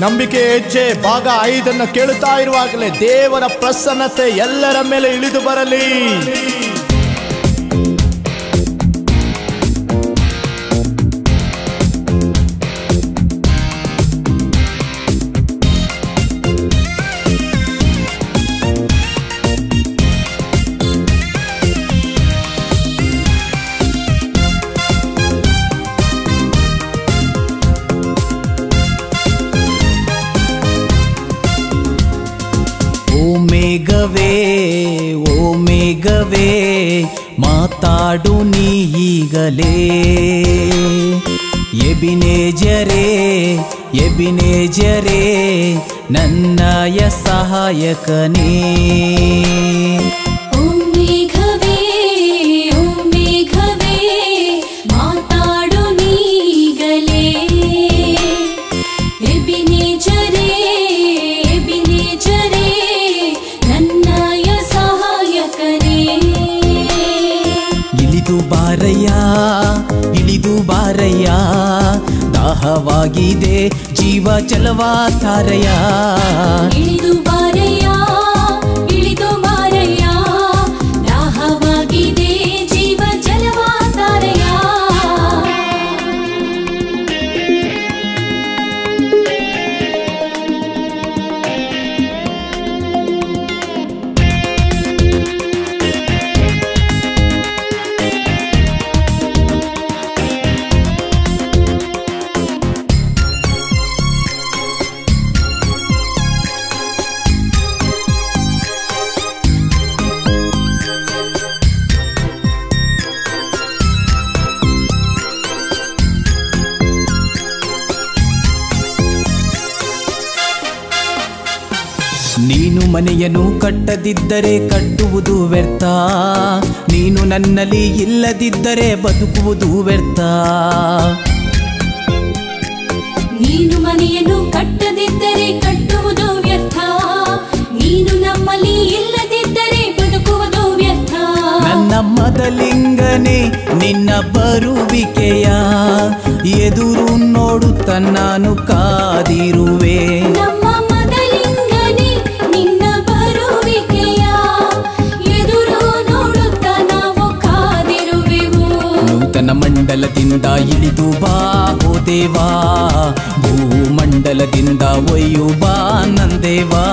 ನಂಬಿಕೆ ಹೆಜ್ಜೆ ಭಾಗ ಐದನ್ನು ಕೇಳುತ್ತಾ ಇರುವಾಗಲೇ ದೇವರ ಪ್ರಸನ್ನತೆ ಎಲ್ಲರ ಮೇಲೆ ಇಳಿದು ಬರಲಿ. ಮೇಘವೇ ಓ ಮೇಘವೇ ಮಾತಾಡು ನೀ ಈಗಲೇ ಎಬಿನೇಜರೇ ಎಬಿನೇಜರೇ ನನ್ನಯ ಸಹಾಯಕನೇ. ಇಳಿದು ಬಾರಯ್ಯ ಇಳಿದು ಬಾರಯ್ಯ. ದಾಹವಾಗಿದೆ ಜೀವ ಚಲವಾ ತಾರಯ್ಯ ಇಳಿದು ಬಾರಯ್ಯ ನೀನು ಮನೆಯನ್ನು ಕಟ್ಟದಿದ್ದರೆ ಕಟ್ಟುವುದು ವ್ಯರ್ಥ. ನೀನು ನನ್ನಲ್ಲಿ ಇಲ್ಲದಿದ್ದರೆ ಬದುಕುವುದು ವ್ಯರ್ಥ. ನೀನು ಮನೆಯನ್ನು ಕಟ್ಟದಿದ್ದರೆ ಕಟ್ಟುವುದು ವ್ಯರ್ಥ. ನೀನು ನಮ್ಮಲ್ಲಿ ಇಲ್ಲದಿದ್ದರೆ ಬದುಕುವುದು ವ್ಯರ್ಥ. ನನ್ನ ಮದಲಿಂಗನೆ ನಿನ್ನ ಬರುವಿಕೆಯ. ಎದುರು ನೋಡುತ್ತ ನಾನು ಕಾದಿರುವೆ. ನೂತನ ಮಂಡಲದಿಂದ ಇಳಿದು ಬಾ, ಓ ದೇವಾ. ಭೂಮಂಡಲದಿಂದ ಒಯ್ಯು ಬಾ, ನಂದೇವಾ.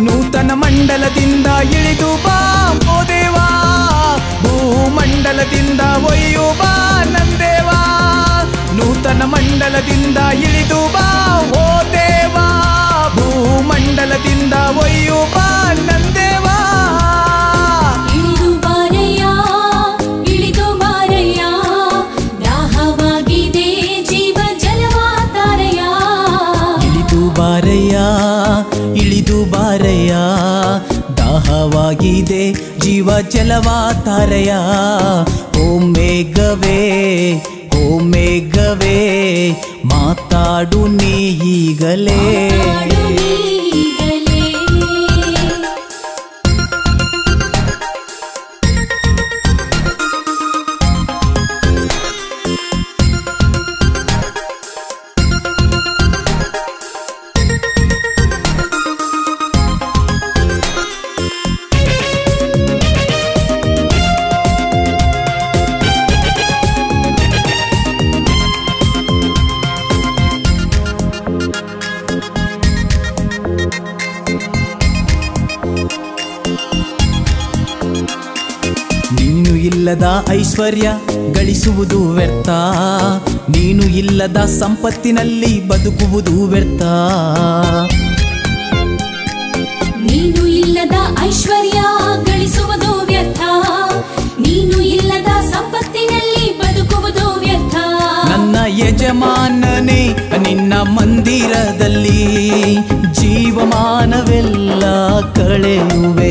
ನೂತನ ಮಂಡಲದಿಂದ ಇಳಿದು ಬಾ, ಓ ದೇವಾ. ಭೂಮಂಡಲದಿಂದ ದಾಹವಾಗಿದೆ ಜೀವ ಜಲವಾ ತಾರಯ್ಯ ಓ ಮೇಘವೇ ಓ ಮೇಘವೇ ಮಾತಾಡು ನೀ ಈಗಲೇ ಇಲ್ಲದ ಐಶ್ವರ್ಯ ಗಳಿಸುವುದು ವ್ಯರ್ಥ. ನೀನು ಇಲ್ಲದ ಸಂಪತ್ತಿನಲ್ಲಿ ಬದುಕುವುದು ವ್ಯರ್ಥ. ನೀನು ಇಲ್ಲದ ಐಶ್ವರ್ಯ ಗಳಿಸುವುದು ವ್ಯರ್ಥ. ನೀನು ಇಲ್ಲದ ಸಂಪತ್ತಿನಲ್ಲಿ ಬದುಕುವುದು ವ್ಯರ್ಥ. ನನ್ನ ಯಜಮಾನನೇ ನಿನ್ನ ಮಂದಿರದಲ್ಲಿ ಜೀವಮಾನವೆಲ್ಲ ಕಳೆಯುವೆನು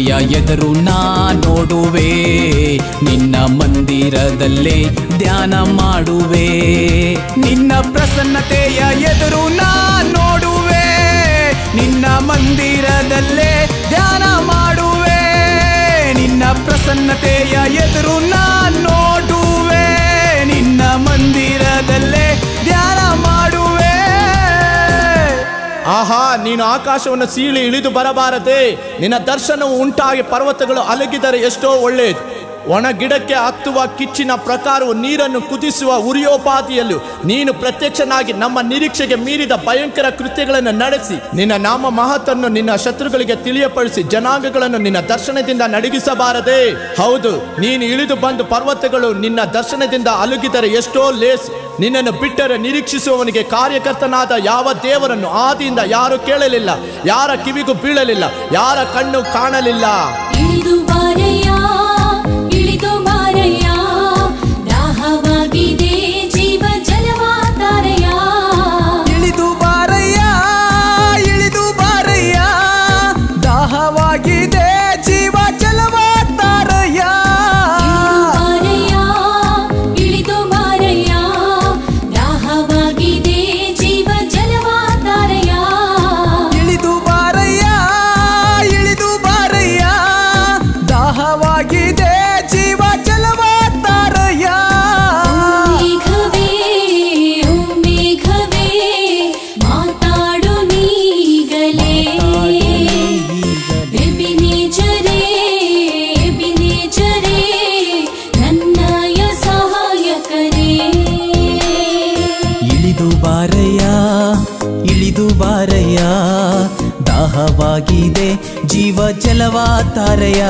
ಪ್ರಸನ್ನತೆಯ ಎದುರು ನಾ ನೋಡುವೆ. ನಿನ್ನ ಮಂದಿರದಲ್ಲೇ ಧ್ಯಾನ ಮಾಡುವೆ. ನಿನ್ನ ಪ್ರಸನ್ನತೆಯ ಎದುರು ನಾ ನೋಡುವೆ. ನಿನ್ನ ಮಂದಿರದಲ್ಲೇ ಧ್ಯಾನ ಮಾಡುವೆ. ನಿನ್ನ ಪ್ರಸನ್ನತೆಯ ಎದುರು ನಾ ನೋಡುವೆ ನೀನು ಆಕಾಶವನ್ನು ಸೀಳಿ ಇಳಿದು ಬರಬಾರದೆ ನಿನ್ನ ದರ್ಶನವು ಉಂಟಾಗಿ ಪರ್ವತಗಳು ಅಲಗಿದರೆ ಎಷ್ಟೋ ಒಳ್ಳೆಯದು ಒಣ ಗಿಡಕ್ಕೆ ಹತ್ತುವ ಕಿಚ್ಚಿನ ಪ್ರಕಾರವು ನೀರನ್ನು ಕುದಿಸುವ ಉರಿಯೋಪಾದಿಯಲ್ಲೂ ನೀನು ಪ್ರತ್ಯಕ್ಷನಾಗಿ ನಮ್ಮ ನಿರೀಕ್ಷೆಗೆ ಮೀರಿದ ಭಯಂಕರ ಕೃತ್ಯಗಳನ್ನು ನಡೆಸಿ. ನಿನ್ನ ನಾಮ ಮಹತನ್ನು ನಿನ್ನ ಶತ್ರುಗಳಿಗೆ ತಿಳಿಯಪಡಿಸಿ ಜನಾಂಗಗಳನ್ನು ನಿನ್ನ ದರ್ಶನದಿಂದ ನಡಗಿಸಬಾರದೆ. ಹೌದು, ನೀನು ಇಳಿದು ಬಂದು ಪರ್ವತಗಳು ನಿನ್ನ ದರ್ಶನದಿಂದ ಅಲುಗಿದರೆ ಎಷ್ಟೋ ಲೇಸ್. ನಿನ್ನನ್ನು ಬಿಟ್ಟರೆ ನಿರೀಕ್ಷಿಸುವವನಿಗೆ ಕಾರ್ಯಕರ್ತನಾದ ಯಾವ ದೇವರನ್ನು ಆದಿಯಿಂದ ಯಾರು ಕೇಳಲಿಲ್ಲ. ಯಾರ ಕಿವಿಗೂ ಬೀಳಲಿಲ್ಲ. ಯಾರ ಕಣ್ಣು ಕಾಣಲಿಲ್ಲ. ಇಳಿದು ಬಾರಯ್ಯ ಇಳಿದು ಬಾರಯ್ಯ. ದಾಹವಾಗಿದೆ ಜೀವ ಜಲವಾ ತಾರಯ್ಯ